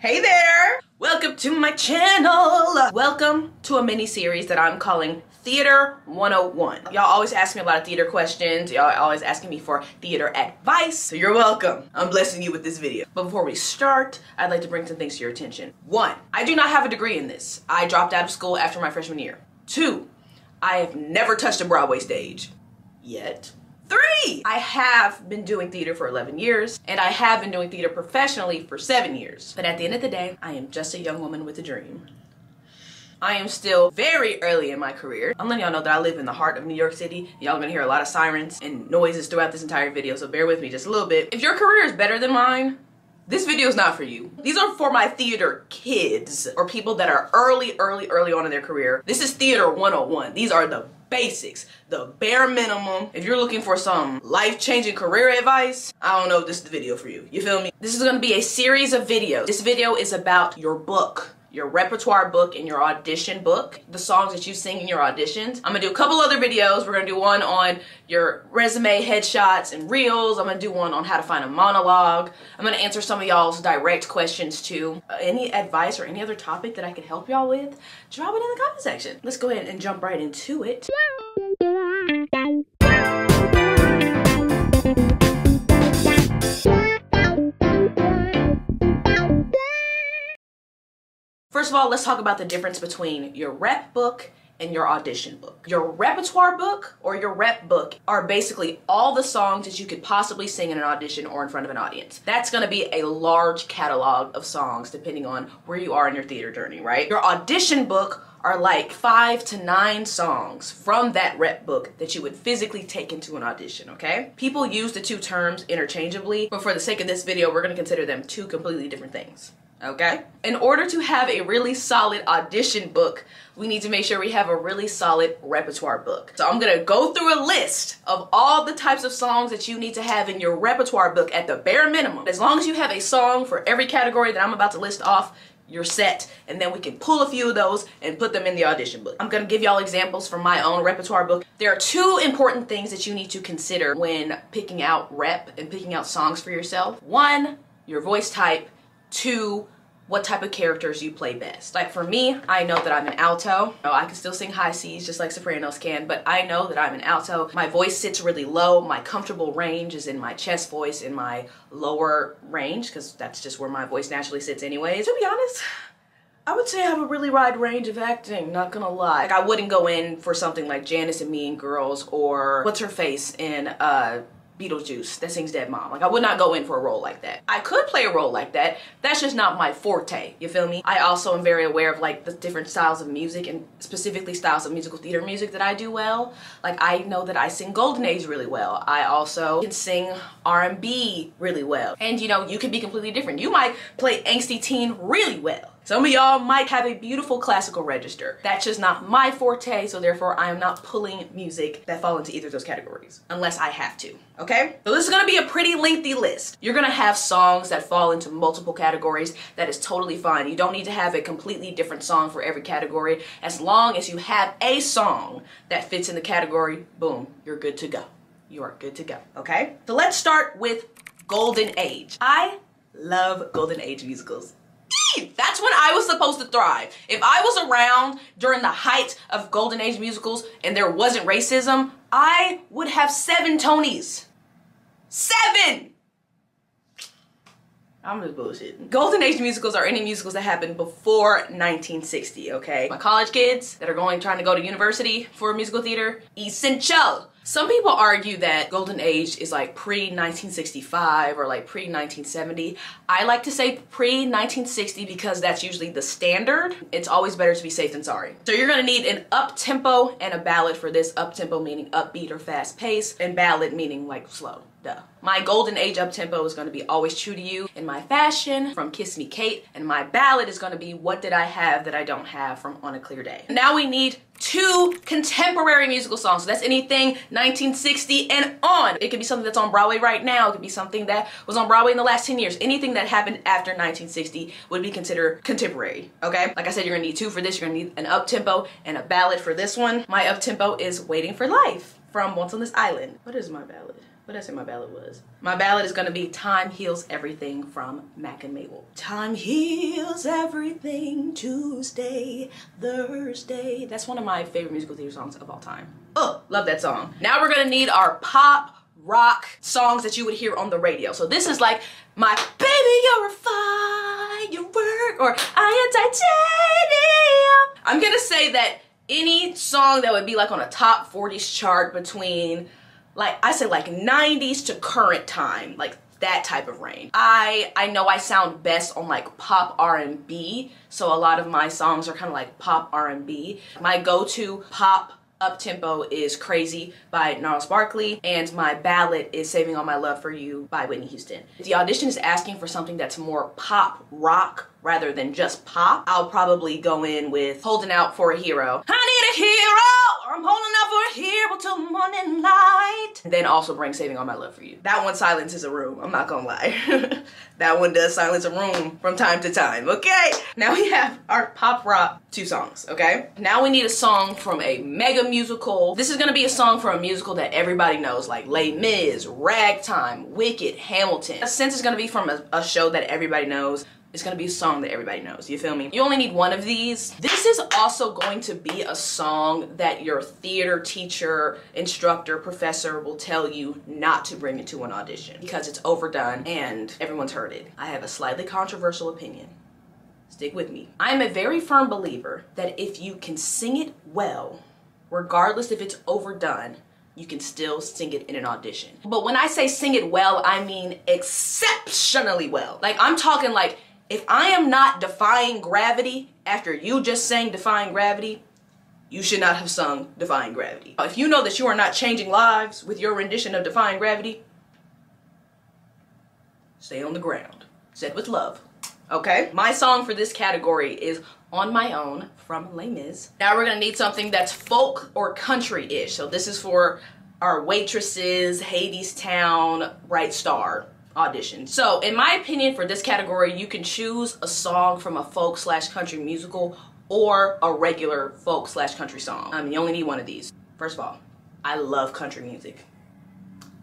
Hey there! Welcome to my channel! Welcome to a mini series that I'm calling Theater 101. Y'all always ask me a lot of theater questions. Y'all always asking me for theater advice. So you're welcome. I'm blessing you with this video. But before we start, I'd like to bring some things to your attention. One, I do not have a degree in this. I dropped out of school after my freshman year. Two, I have never touched a Broadway stage. Yet. Three! I have been doing theater for 11 years, and I have been doing theater professionally for seven years. But at the end of the day, I am just a young woman with a dream. I am still very early in my career. I'm letting y'all know that I live in the heart of New York City. Y'all gonna hear a lot of sirens and noises throughout this entire video, so bear with me just a little bit. If your career is better than mine, this video is not for you. These are for my theater kids or people that are early, early, early on in their career. This is theater 101. These are the basics, the bare minimum. If you're looking for some life-changing career advice, I don't know if this is the video for you. You feel me? This is gonna be a series of videos. This video is about your book your repertoire book and your audition book, the songs that you sing in your auditions. I'm gonna do a couple other videos. We're gonna do one on your resume, headshots, and reels. I'm gonna do one on how to find a monologue. I'm gonna answer some of y'all's direct questions too. Uh, any advice or any other topic that I can help y'all with, drop it in the comment section. Let's go ahead and jump right into it. First of all, let's talk about the difference between your rep book and your audition book. Your repertoire book or your rep book are basically all the songs that you could possibly sing in an audition or in front of an audience. That's gonna be a large catalog of songs depending on where you are in your theater journey, right? Your audition book are like five to nine songs from that rep book that you would physically take into an audition, okay? People use the two terms interchangeably, but for the sake of this video, we're gonna consider them two completely different things okay? In order to have a really solid audition book, we need to make sure we have a really solid repertoire book. So I'm gonna go through a list of all the types of songs that you need to have in your repertoire book at the bare minimum. As long as you have a song for every category that I'm about to list off, you're set and then we can pull a few of those and put them in the audition book. I'm gonna give y'all examples from my own repertoire book. There are two important things that you need to consider when picking out rep and picking out songs for yourself. One, your voice type, Two, what type of characters you play best. Like for me, I know that I'm an alto. Oh, I can still sing high C's just like sopranos can, but I know that I'm an alto. My voice sits really low. My comfortable range is in my chest voice, in my lower range, because that's just where my voice naturally sits anyways. To be honest, I would say I have a really wide range of acting, not gonna lie. Like I wouldn't go in for something like Janis and Mean Girls or what's her face in uh Beetlejuice that sings Dead Mom. Like I would not go in for a role like that. I could play a role like that. That's just not my forte. You feel me? I also am very aware of like the different styles of music and specifically styles of musical theater music that I do well. Like I know that I sing Golden Age really well. I also can sing R&B really well. And you know, you can be completely different. You might play angsty teen really well. Some of y'all might have a beautiful classical register. That's just not my forte, so therefore I am not pulling music that fall into either of those categories, unless I have to, okay? So this is gonna be a pretty lengthy list. You're gonna have songs that fall into multiple categories. That is totally fine. You don't need to have a completely different song for every category. As long as you have a song that fits in the category, boom, you're good to go. You are good to go, okay? So let's start with Golden Age. I love Golden Age musicals. That's when I was supposed to thrive. If I was around during the height of Golden Age musicals and there wasn't racism, I would have seven Tonys. Seven! I'm just bullshitting. Golden Age musicals are any musicals that happened before 1960, okay? My college kids that are going trying to go to university for musical theater, essential. Some people argue that Golden Age is like pre-1965 or like pre-1970. I like to say pre-1960 because that's usually the standard. It's always better to be safe than sorry. So you're gonna need an up-tempo and a ballad for this. Up-tempo meaning upbeat or fast pace and ballad meaning like slow. Duh. My golden age up-tempo is going to be Always True to You in my fashion from Kiss Me Kate and my ballad is to be What Did I Have That I Don't Have from On a Clear Day. Now we need two contemporary musical songs. So that's anything 1960 and on. It could be something that's on Broadway right now. It could be something that was on Broadway in the last 10 years. Anything that happened after 1960 would be considered contemporary, okay? Like I said, you're gonna need two for this. You're gonna need an up-tempo and a ballad for this one. My up-tempo is Waiting for Life from Once on This Island. What is my ballad? What did I say my ballad was? My ballad is gonna be Time Heals Everything from Mack and Mabel. Time heals everything Tuesday, Thursday. That's one of my favorite musical theater songs of all time. Oh, love that song. Now we're gonna need our pop rock songs that you would hear on the radio. So this is like my baby you're a firework or I am titanium. I'm gonna say that any song that would be like on a top 40s chart between like I say like 90s to current time, like that type of range. I I know I sound best on like pop R&B, so a lot of my songs are kind of like pop R&B. My go-to pop up tempo is Crazy by Gnarls Barkley, and my ballad is Saving All My Love for You by Whitney Houston. The audition is asking for something that's more pop rock rather than just pop. I'll probably go in with Holding Out for a Hero. I need a hero! I'm holding out for a hero till morning light. Then also bring Saving All My Love for You. That one silences a room, I'm not gonna lie. that one does silence a room from time to time, okay? Now we have our pop rock two songs, okay? Now we need a song from a mega musical. This is gonna be a song from a musical that everybody knows, like Les Mis, Ragtime, Wicked, Hamilton. Since it's gonna be from a, a show that everybody knows, it's gonna be a song that everybody knows, you feel me? You only need one of these. This is also going to be a song that your theater teacher, instructor, professor will tell you not to bring into an audition because it's overdone and everyone's heard it. I have a slightly controversial opinion. Stick with me. I am a very firm believer that if you can sing it well, regardless if it's overdone, you can still sing it in an audition. But when I say sing it well, I mean exceptionally well. Like I'm talking like if I am not defying gravity after you just sang defying gravity, you should not have sung defying gravity. If you know that you are not changing lives with your rendition of defying gravity, stay on the ground. Said with love. Okay? My song for this category is On My Own from Les Mis. Now we're gonna need something that's folk or country-ish. So this is for our waitresses, Hadestown, Bright Star audition. So in my opinion for this category, you can choose a song from a folk slash country musical or a regular folk slash country song. Um, you only need one of these. First of all, I love country music.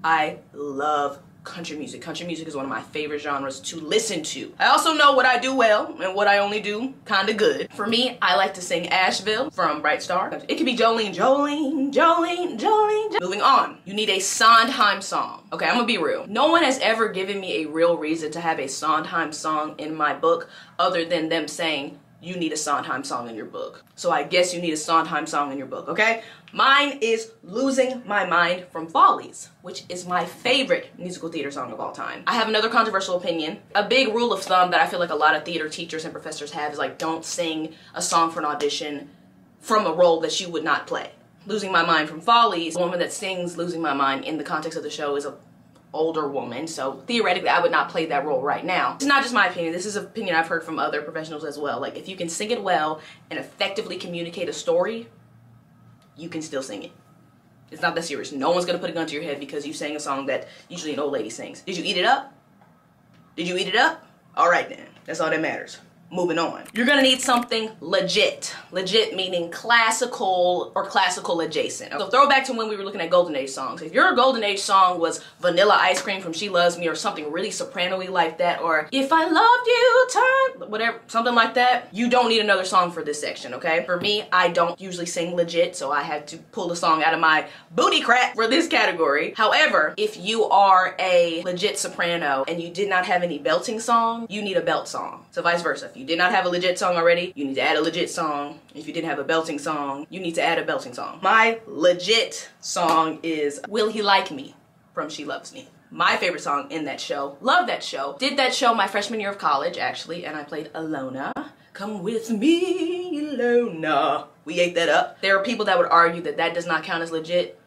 I love country music. Country music is one of my favorite genres to listen to. I also know what I do well and what I only do kind of good. For me, I like to sing Asheville from Bright Star. It could be Jolene, Jolene, Jolene, Jolene. Jo Moving on, you need a Sondheim song. Okay, I'm gonna be real. No one has ever given me a real reason to have a Sondheim song in my book other than them saying, you need a Sondheim song in your book. So I guess you need a Sondheim song in your book, okay? Mine is Losing My Mind from Follies, which is my favorite musical theater song of all time. I have another controversial opinion. A big rule of thumb that I feel like a lot of theater teachers and professors have is like don't sing a song for an audition from a role that you would not play. Losing My Mind from Follies, the woman that sings Losing My Mind in the context of the show is a older woman, so theoretically I would not play that role right now. It's not just my opinion, this is an opinion I've heard from other professionals as well. Like if you can sing it well and effectively communicate a story, you can still sing it. It's not that serious. No one's gonna put a gun to your head because you sang a song that usually an old lady sings. Did you eat it up? Did you eat it up? All right then, that's all that matters moving on. You're gonna need something legit. Legit meaning classical or classical adjacent. So throw back to when we were looking at Golden Age songs. If your Golden Age song was Vanilla Ice Cream from She Loves Me or something really soprano-y like that or If I Loved You Time, whatever, something like that, you don't need another song for this section, okay? For me, I don't usually sing legit, so I had to pull the song out of my booty crack for this category. However, if you are a legit soprano and you did not have any belting song, you need a belt song. So vice versa you did not have a legit song already, you need to add a legit song. If you didn't have a belting song, you need to add a belting song. My legit song is Will He Like Me from She Loves Me. My favorite song in that show. Love that show. Did that show my freshman year of college, actually, and I played Ilona. Come with me, Ilona. We ate that up. There are people that would argue that that does not count as legit,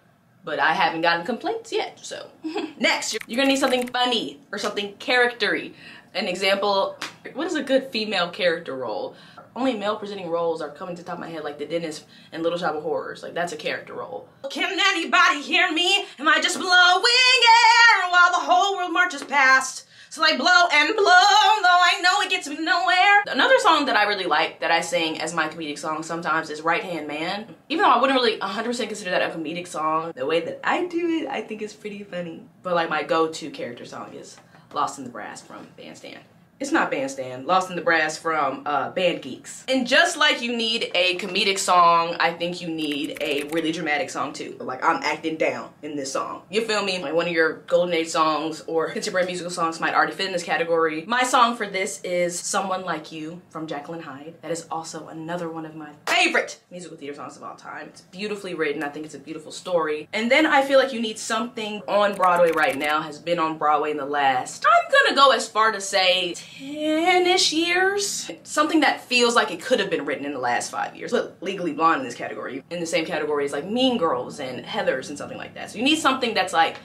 but I haven't gotten complaints yet, so. Next, you're gonna need something funny or something charactery an example, what is a good female character role? Only male presenting roles are coming to the top of my head like the dentist and Little Shop of Horrors. Like that's a character role. Can anybody hear me? Am I just blowing air while the whole world marches past? So I blow and blow, though I know it gets me nowhere. Another song song that I really like that I sing as my comedic song sometimes is Right Hand Man. Even though I wouldn't really 100% consider that a comedic song, the way that I do it, I think is pretty funny. But like my go-to character song is Lost in the Brass from Bandstand. It's not Bandstand, Lost in the Brass from uh, Band Geeks. And just like you need a comedic song, I think you need a really dramatic song too. Like I'm acting down in this song. You feel me? Like one of your Golden Age songs or contemporary musical songs might already fit in this category. My song for this is Someone Like You from Jekyll and Hyde. That is also another one of my favorite musical theater songs of all time. It's beautifully written. I think it's a beautiful story. And then I feel like you need something on Broadway right now, has been on Broadway in the last, I'm gonna go as far to say 10-ish years. Something that feels like it could have been written in the last five years. Legally Blonde in this category. In the same category as like Mean Girls and Heathers and something like that. So you need something that's like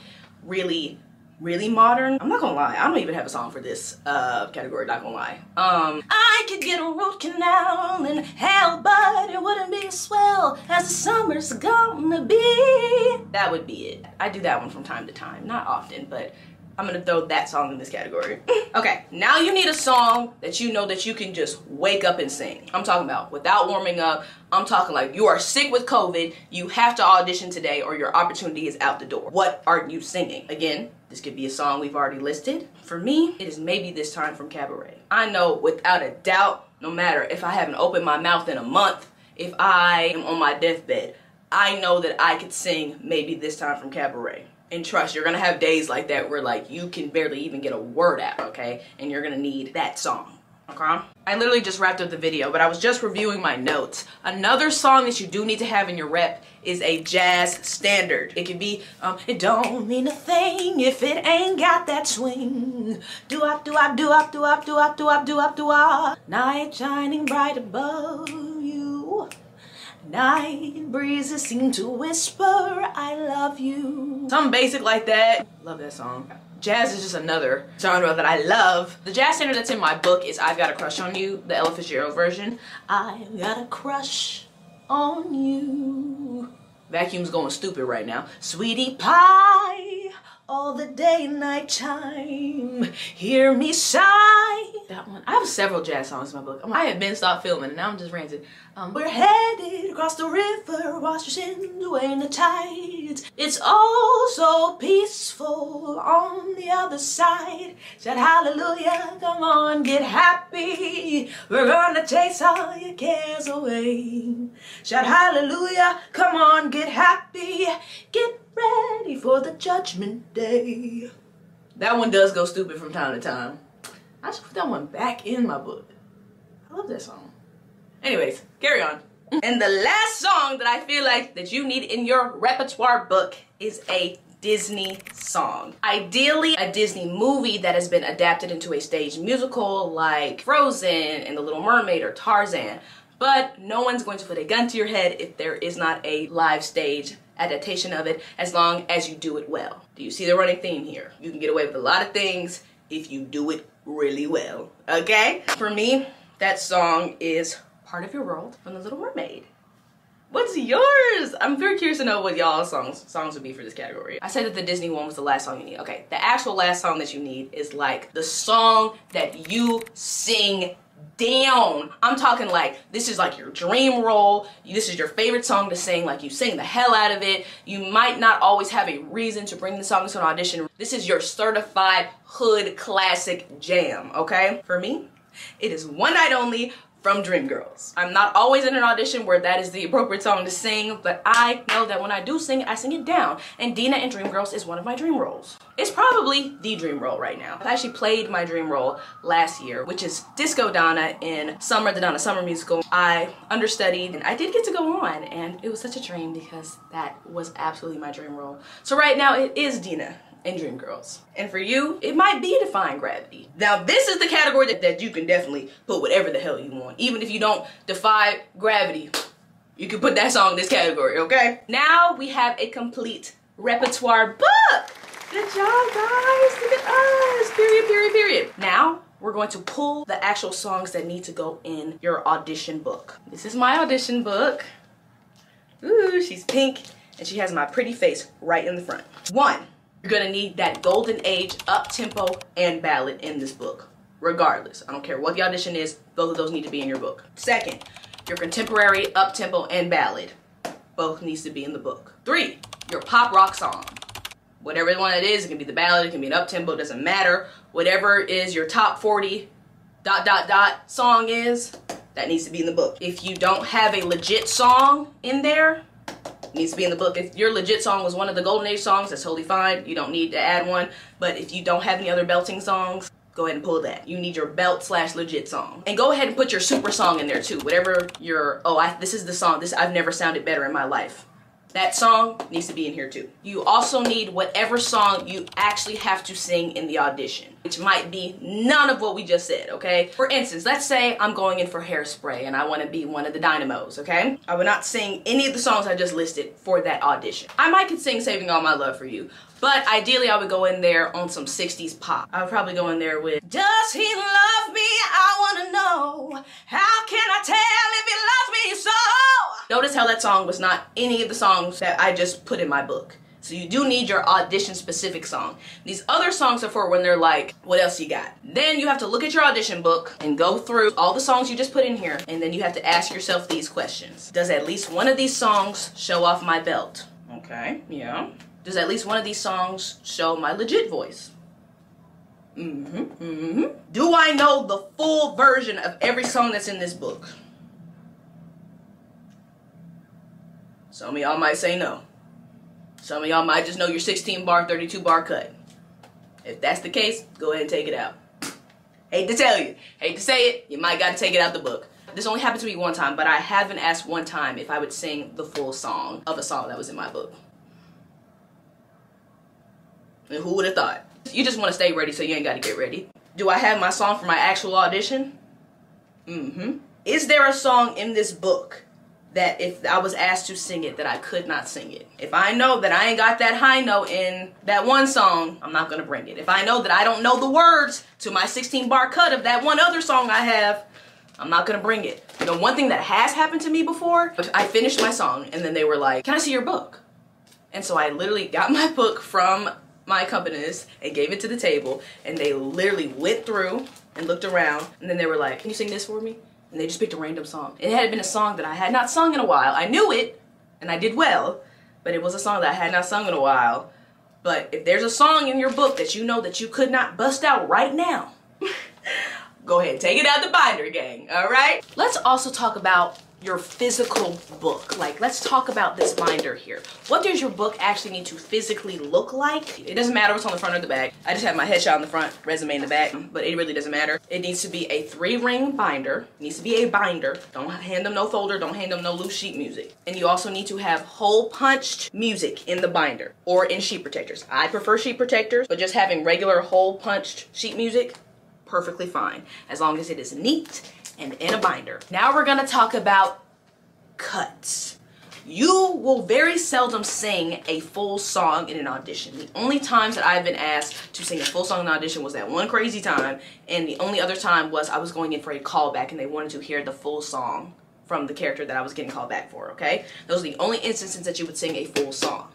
really really modern. I'm not gonna lie, I don't even have a song for this uh, category, not gonna lie. Um, I could get a root canal in hell, but it wouldn't be as swell as the summer's gonna be. That would be it. I do that one from time to time, not often, but I'm gonna throw that song in this category. okay, now you need a song that you know that you can just wake up and sing. I'm talking about without warming up. I'm talking like you are sick with COVID, you have to audition today or your opportunity is out the door. What are you singing? Again, this could be a song we've already listed. For me, it is maybe this time from Cabaret. I know without a doubt, no matter if I haven't opened my mouth in a month, if I am on my deathbed, I know that I could sing maybe this time from Cabaret. And trust, you're gonna have days like that where like you can barely even get a word out, okay? And you're gonna need that song, okay? I literally just wrapped up the video, but I was just reviewing my notes. Another song that you do need to have in your rep is a jazz standard. It could be, um, it don't mean a thing if it ain't got that swing. Do up, do up, do up, do up, do up, do up, do up, do up. Night shining bright above. Night breezes seem to whisper, I love you. Something basic like that. Love that song. Jazz is just another genre that I love. The jazz standard that's in my book is I've Got a Crush on You, the Ella Fitzgerald version. I've got a crush on you. Vacuum's going stupid right now. Sweetie pie, all the day and night time. Hear me sigh. That one. I have several jazz songs in my book. I had been stopped filming and now I'm just ranting. Um, we're headed across the river, wash your sins away in the tides. It's all so peaceful on the other side. Shout hallelujah, come on, get happy. We're gonna chase all your cares away. Shout hallelujah, come on, get happy. Get ready for the judgment day. That one does go stupid from time to time. I should put that one back in my book. I love that song. Anyways, carry on. and the last song that I feel like that you need in your repertoire book is a Disney song. Ideally, a Disney movie that has been adapted into a stage musical like Frozen and The Little Mermaid or Tarzan. But no one's going to put a gun to your head if there is not a live stage adaptation of it as long as you do it well. Do you see the running theme here? You can get away with a lot of things if you do it really well, okay? For me, that song is Part of Your World from The Little Mermaid. What's yours? I'm very curious to know what y'all songs songs would be for this category. I said that the Disney one was the last song you need. Okay, the actual last song that you need is like the song that you sing down. I'm talking like this is like your dream role. This is your favorite song to sing. Like you sing the hell out of it. You might not always have a reason to bring the song to an audition. This is your certified hood classic jam, okay? For me, it is one night only from Dreamgirls. I'm not always in an audition where that is the appropriate song to sing, but I know that when I do sing it, I sing it down. And Deena in Dreamgirls is one of my dream roles. It's probably the dream role right now. I actually played my dream role last year, which is Disco Donna in Summer, the Donna Summer musical. I understudied and I did get to go on and it was such a dream because that was absolutely my dream role. So right now it is Deena and Dreamgirls. And for you, it might be Defying Gravity. Now, this is the category that, that you can definitely put whatever the hell you want. Even if you don't defy gravity, you can put that song in this category, okay? Now we have a complete repertoire book. Good job, guys. Look at us. Period, period, period. Now, we're going to pull the actual songs that need to go in your audition book. This is my audition book. Ooh, she's pink and she has my pretty face right in the front. One, you're gonna need that golden age up tempo and ballad in this book. regardless. I don't care what the audition is, both of those need to be in your book. Second, your contemporary, up-tempo, and ballad. Both needs to be in the book. Three, your pop rock song. Whatever one it is, it can be the ballad, it can be an up-tempo, doesn't matter. Whatever is your top 40 dot dot dot song is, that needs to be in the book. If you don't have a legit song in there, needs to be in the book. If your legit song was one of the Golden Age songs, that's totally fine. You don't need to add one. But if you don't have any other belting songs, go ahead and pull that. You need your belt slash legit song. And go ahead and put your super song in there too. Whatever your, oh, I, this is the song. This I've never sounded better in my life. That song needs to be in here too. You also need whatever song you actually have to sing in the audition, which might be none of what we just said, okay? For instance, let's say I'm going in for hairspray and I want to be one of the dynamos, okay? I would not sing any of the songs I just listed for that audition. I might could sing Saving All My Love for You, but ideally I would go in there on some 60s pop. I would probably go in there with Does he love me? I want to know. How can I tell if he loves me so? Notice how that song was not any of the songs that I just put in my book. So you do need your audition specific song. These other songs are for when they're like, what else you got? Then you have to look at your audition book and go through all the songs you just put in here. And then you have to ask yourself these questions. Does at least one of these songs show off my belt? Okay, yeah. Does at least one of these songs show my legit voice? Mm-hmm, mm-hmm. Do I know the full version of every song that's in this book? Some of y'all might say no. Some of y'all might just know your 16 bar, 32 bar cut. If that's the case, go ahead and take it out. Hate to tell you, hate to say it, you might gotta take it out the book. This only happened to me one time, but I haven't asked one time if I would sing the full song of a song that was in my book. And who would have thought? You just want to stay ready so you ain't got to get ready. Do I have my song for my actual audition? Mm-hmm. Is there a song in this book that if I was asked to sing it that I could not sing it. If I know that I ain't got that high note in that one song, I'm not gonna bring it. If I know that I don't know the words to my 16 bar cut of that one other song I have, I'm not gonna bring it. Know, one thing that has happened to me before, I finished my song and then they were like, can I see your book? And so I literally got my book from my accompanist and gave it to the table and they literally went through and looked around and then they were like, can you sing this for me? And they just picked a random song. It had been a song that I had not sung in a while. I knew it, and I did well, but it was a song that I had not sung in a while. But if there's a song in your book that you know that you could not bust out right now, go ahead, and take it out the binder, gang, all right? Let's also talk about your physical book. Like, let's talk about this binder here. What does your book actually need to physically look like? It doesn't matter what's on the front or the back. I just have my headshot on the front, resume in the back, but it really doesn't matter. It needs to be a three ring binder. It needs to be a binder. Don't hand them no folder. Don't hand them no loose sheet music. And you also need to have hole punched music in the binder or in sheet protectors. I prefer sheet protectors, but just having regular hole punched sheet music, perfectly fine. As long as it is neat and in a binder. Now we're gonna talk about cuts. You will very seldom sing a full song in an audition. The only times that I've been asked to sing a full song in an audition was that one crazy time, and the only other time was I was going in for a callback and they wanted to hear the full song from the character that I was getting called back for, okay? Those are the only instances that you would sing a full song.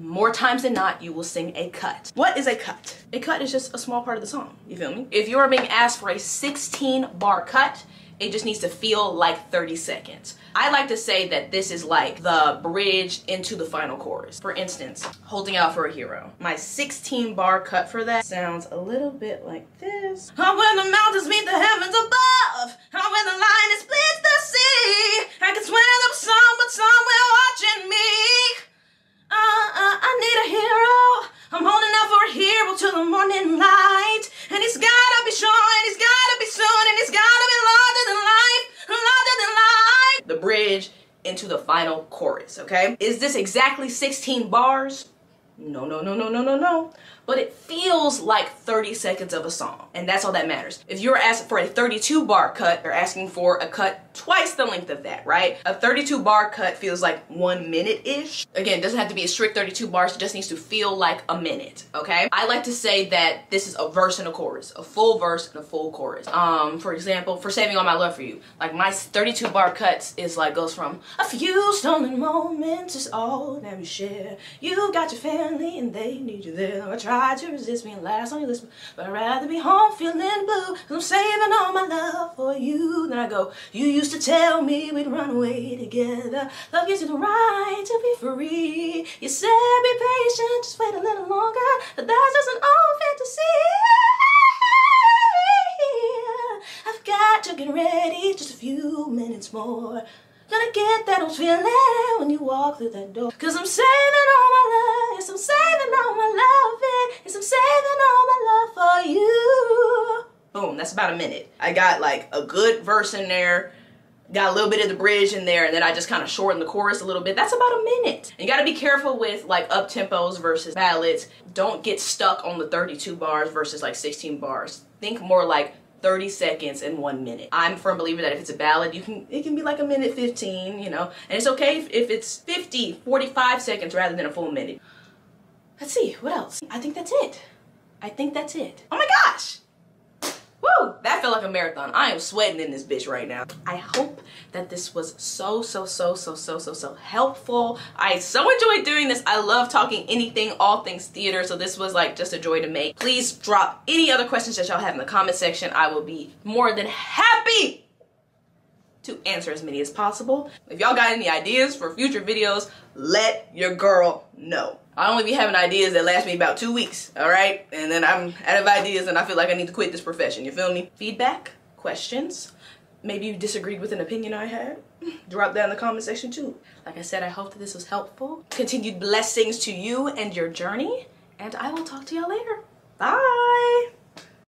More times than not, you will sing a cut. What is a cut? A cut is just a small part of the song, you feel me? If you are being asked for a 16 bar cut, it just needs to feel like 30 seconds. I like to say that this is like the bridge into the final chorus. For instance, Holding Out for a Hero. My 16 bar cut for that sounds a little bit like this. Oh, when the mountains meet the heavens above, oh, when the Is this exactly 16 bars? No, no, no, no, no, no, no but it feels like 30 seconds of a song. And that's all that matters. If you're asking for a 32 bar cut, you're asking for a cut twice the length of that, right? A 32 bar cut feels like one minute-ish. Again, it doesn't have to be a strict 32 bars, it just needs to feel like a minute, okay? I like to say that this is a verse and a chorus, a full verse and a full chorus. Um, for example, for Saving All My Love For You, like my 32 bar cuts is like, goes from a few stolen moments is all that we share. You got your family and they need you there. I try to resist me last on your list, but I'd rather be home feeling blue, cause I'm saving all my love for you. Then I go, you used to tell me we'd run away together. Love gives you the right to be free. You said be patient, just wait a little longer, but that's just an old fantasy. I've got to get ready, just a few minutes more. Gonna get that old feeling when you walk through that door. Cause I'm saving all my love, yes, I'm saving all my love, yes, I'm saving that's about a minute. I got like a good verse in there, got a little bit of the bridge in there, and then I just kind of shortened the chorus a little bit. That's about a minute. And you gotta be careful with like up tempos versus ballads. Don't get stuck on the 32 bars versus like 16 bars. Think more like 30 seconds and one minute. I'm a firm believer that if it's a ballad, you can it can be like a minute 15, you know, and it's okay if, if it's 50, 45 seconds rather than a full minute. Let's see, what else? I think that's it. I think that's it. Oh my gosh! Woo! That felt like a marathon. I am sweating in this bitch right now. I hope that this was so, so, so, so, so, so, so helpful. I so enjoyed doing this. I love talking anything, all things theater. So this was like just a joy to make. Please drop any other questions that y'all have in the comment section. I will be more than happy to answer as many as possible. If y'all got any ideas for future videos, let your girl know. I only be having ideas that last me about two weeks, all right? And then I'm out of ideas and I feel like I need to quit this profession, you feel me? Feedback, questions, maybe you disagreed with an opinion I had, drop that in the comment section too. Like I said, I hope that this was helpful. Continued blessings to you and your journey, and I will talk to y'all later. Bye!